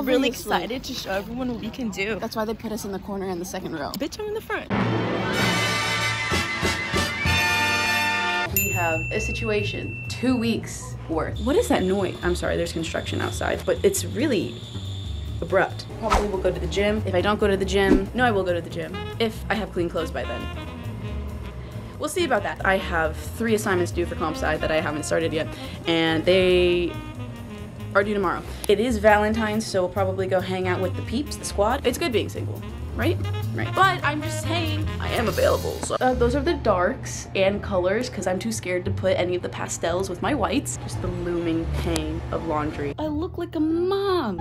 We're really excited to show everyone what we can do. That's why they put us in the corner in the second row. Bitch, I'm in the front. We have a situation, two weeks worth. What is that noise? I'm sorry, there's construction outside, but it's really abrupt. Probably will go to the gym. If I don't go to the gym, no, I will go to the gym. If I have clean clothes by then. We'll see about that. I have three assignments due for comp sci that I haven't started yet, and they are due tomorrow. It is Valentine's, so we'll probably go hang out with the peeps, the squad. It's good being single, right? Right. But I'm just saying, I am available. So. Uh, those are the darks and colors, because I'm too scared to put any of the pastels with my whites. Just the looming pain of laundry. I look like a mom.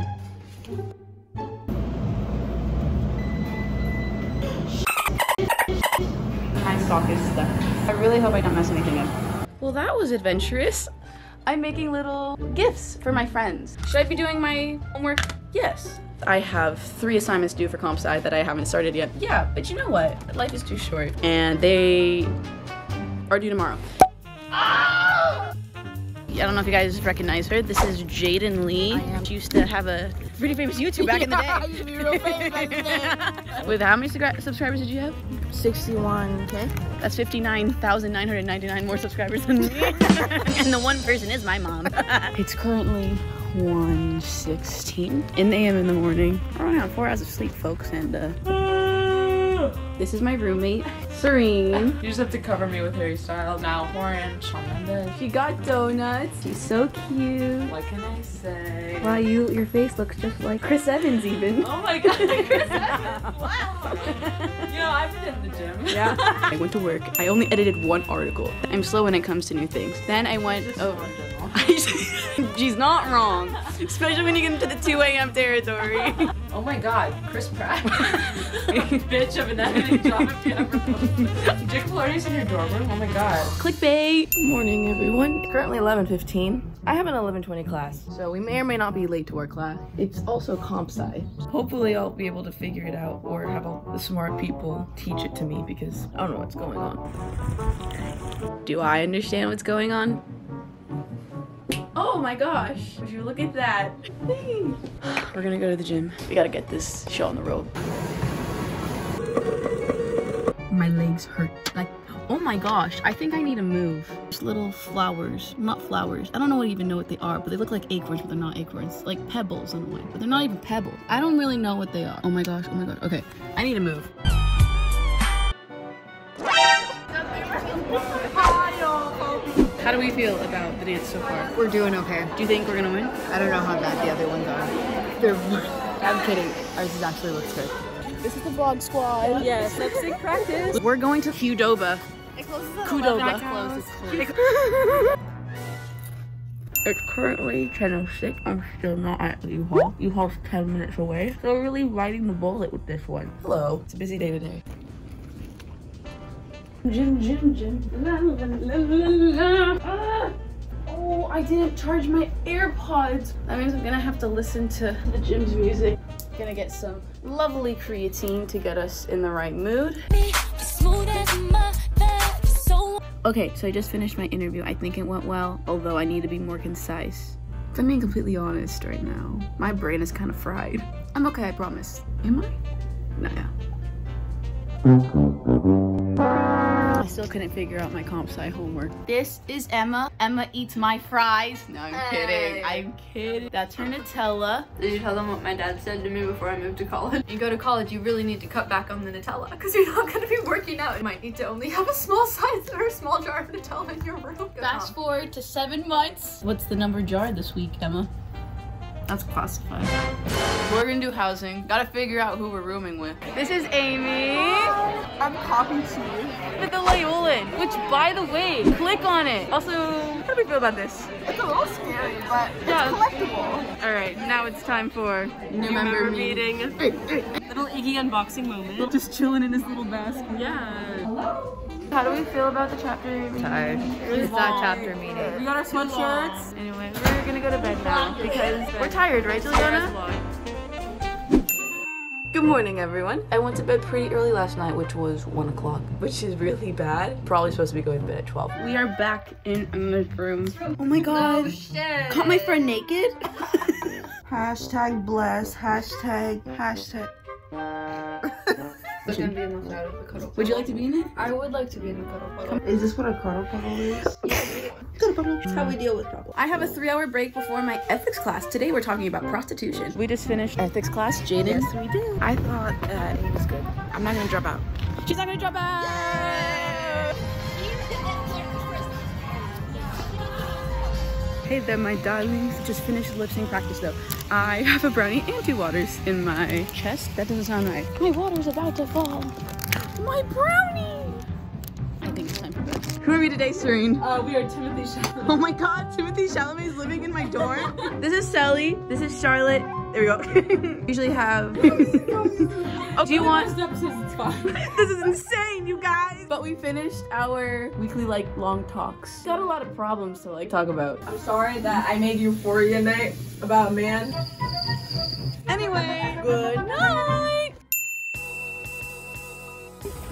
My sock is stuck. I really hope I don't mess anything up. Well, that was adventurous. I'm making little gifts for my friends. Should I be doing my homework? Yes. I have three assignments due for comp sci that I haven't started yet. Yeah, but you know what? Life is too short. And they are due tomorrow. Ah! I don't know if you guys recognize her. This is Jaden Lee. I am. She used to have a pretty famous YouTube back in the day. used to be real famous back in. With how many subscribers did you have? 61k. That's 59,999 more subscribers than me. and the one person is my mom. it's currently 1.16 in the a.m. in the morning. Around four hours of sleep, folks. And uh, this is my roommate, Serene. You just have to cover me with Harry Styles. Now, Lauren, Shawn Mendes. She got donuts. She's so cute. What can I say? Wow, you your face looks just like Chris Evans even. Oh my god, Chris Evans. Wow. You know, I've been in the gym. Yeah. I went to work. I only edited one article. I'm slow when it comes to new things. Then I went over. She's not wrong, especially when you get into the 2 a.m. territory. Oh my god, Chris Pratt. Bitch of an editing job if you ever post. Jake in your dorm room? Oh my god. Clickbait. Morning, everyone. Currently 11:15. I have an 11:20 class, so we may or may not be late to our class. It's also comp sci. Hopefully, I'll be able to figure it out, or have all the smart people teach it to me because I don't know what's going on. Do I understand what's going on? Oh my gosh. Would you look at that? We're gonna go to the gym. We gotta get this show on the road. My legs hurt. Like, oh my gosh, I think I need to move. These little flowers, not flowers. I don't know even know what they are, but they look like acorns, but they're not acorns. Like pebbles in a way, but they're not even pebbles. I don't really know what they are. Oh my gosh, oh my god. Okay, I need to move. How do we feel about the dance so far? We're doing okay. Do you think we're gonna win? I don't know how bad the other ones are. They're. I'm kidding. Ours actually looks good. This is the vlog squad. Yes, lip sync practice. We're going to Qdoba. It closes at Qdoba. Close, It's currently 10.06. I'm still not at U-Haul. U-Haul's 10 minutes away. So we're really riding the bullet with this one. Hello. It's a busy day today. Jim, Jim, Jim. La, la, la. Ah! Oh, I didn't charge my AirPods. That means I'm gonna have to listen to the gym's music. Gonna get some lovely creatine to get us in the right mood. Okay, so I just finished my interview. I think it went well, although I need to be more concise. If I'm being completely honest right now, my brain is kind of fried. I'm okay, I promise. Am I? No, yeah. I still couldn't figure out my comp sci homework. This is Emma. Emma eats my fries. No, I'm kidding. I'm kidding. That's her Nutella. Did you tell them what my dad said to me before I moved to college? You go to college, you really need to cut back on the Nutella because you're not going to be working out. You might need to only have a small size or a small jar of Nutella in your room. Fast forward to seven months. What's the number jar this week, Emma? That's classified. We're gonna do housing. Gotta figure out who we're rooming with. This is Amy. I'm copying you With the Loyolan, which by the way, click on it. Also, how do we feel about this? It's a little scary, but it's Yeah. collectible. All right, now it's time for New member meeting. Little Iggy unboxing moment. just chilling in his little basket. Yeah. How do we feel about the chapter? Tired. It's not chapter meeting. We got our sweatshirts. Anyway, we're gonna go to bed now because we're tired, right, Juliana? Good morning, everyone. I went to bed pretty early last night, which was 1 o'clock, which is really bad. Probably supposed to be going to bed at 12. We are back in Emma's room. Oh my god. Oh, Caught my friend naked? Hashtag bless. Hashtag. Hashtag. It's gonna be enough out of the cuddle. Would you like to be in it? I would like to be in the cuddle puddle. Is this what a cuddle puddle is? Cuddle puddle. That's how we deal with problems. I have a three hour break before my ethics class. Today we're talking about prostitution. We just finished ethics class. Jaden. Yes, we did. I thought that it was good. I'm not gonna drop out. She's not gonna drop out! Hey there, my darlings. Just finished lip sync practice though. I have a brownie and two waters in my chest. That doesn't sound right. My water's about to fall. My brownie! I think it's time. Who are we today, Serene? Uh, we are Timothy Chalamet. Oh my god, Timothy Chalamet is living in my dorm. this is Sally. This is Charlotte. There we go. Usually have. oh, do you want? First episodes, it's fine. this is insane, you guys. But we finished our weekly like long talks. Got a lot of problems to like talk about. I'm sorry that I made Euphoria night about a man. Anyway, good night.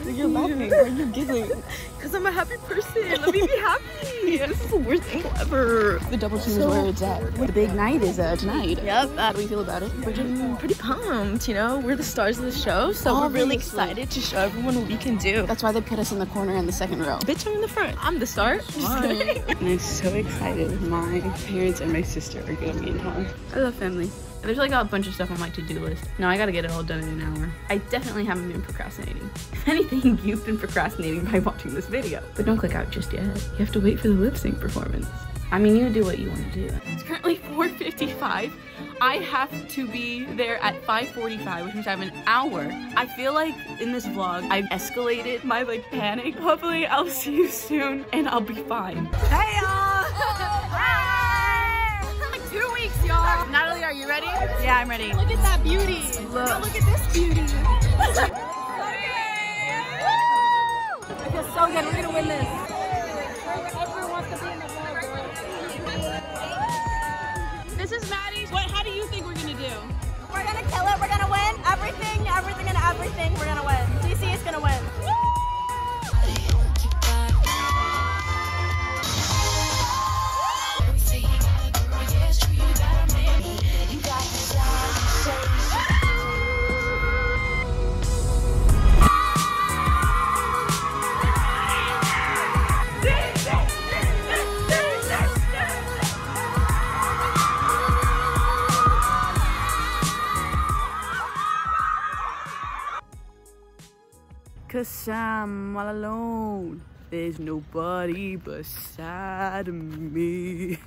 You're laughing. Why are you giggling? Because I'm a happy person. Let me be happy. This is the worst thing ever. The double team is where it's at. The big night is uh, tonight. Yep. How do we feel about it? We're just pretty pumped, you know? We're the stars of the show, so we're really excited to show everyone what we can do. That's why they put us in the corner in the second row. Bitch, I'm in the front. I'm the star. And I'm so excited. My parents and my sister are gonna be in town. I love family. There's like a bunch of stuff on my to-do list. No, I gotta get it all done in an hour. I definitely haven't been procrastinating. If anything, you've been procrastinating by watching this video. But don't click out just yet. You have to wait for the lip sync performance. I mean, you do what you want to do. It's currently 4.55. I have to be there at 5.45, which means I have an hour. I feel like in this vlog, I've escalated my like panic. Hopefully I'll see you soon and I'll be fine. Hey y'all! like two weeks, y'all. Natalie, are you ready? Yeah, I'm ready. Look at that beauty. Look. Look at this beauty. I feel so. We're gonna win this. This is Maddie's. What? How do you think we're gonna do? We're gonna kill it. We're gonna win. Everything, everything, and everything. We're gonna win. Cause I'm all alone. There's nobody beside me.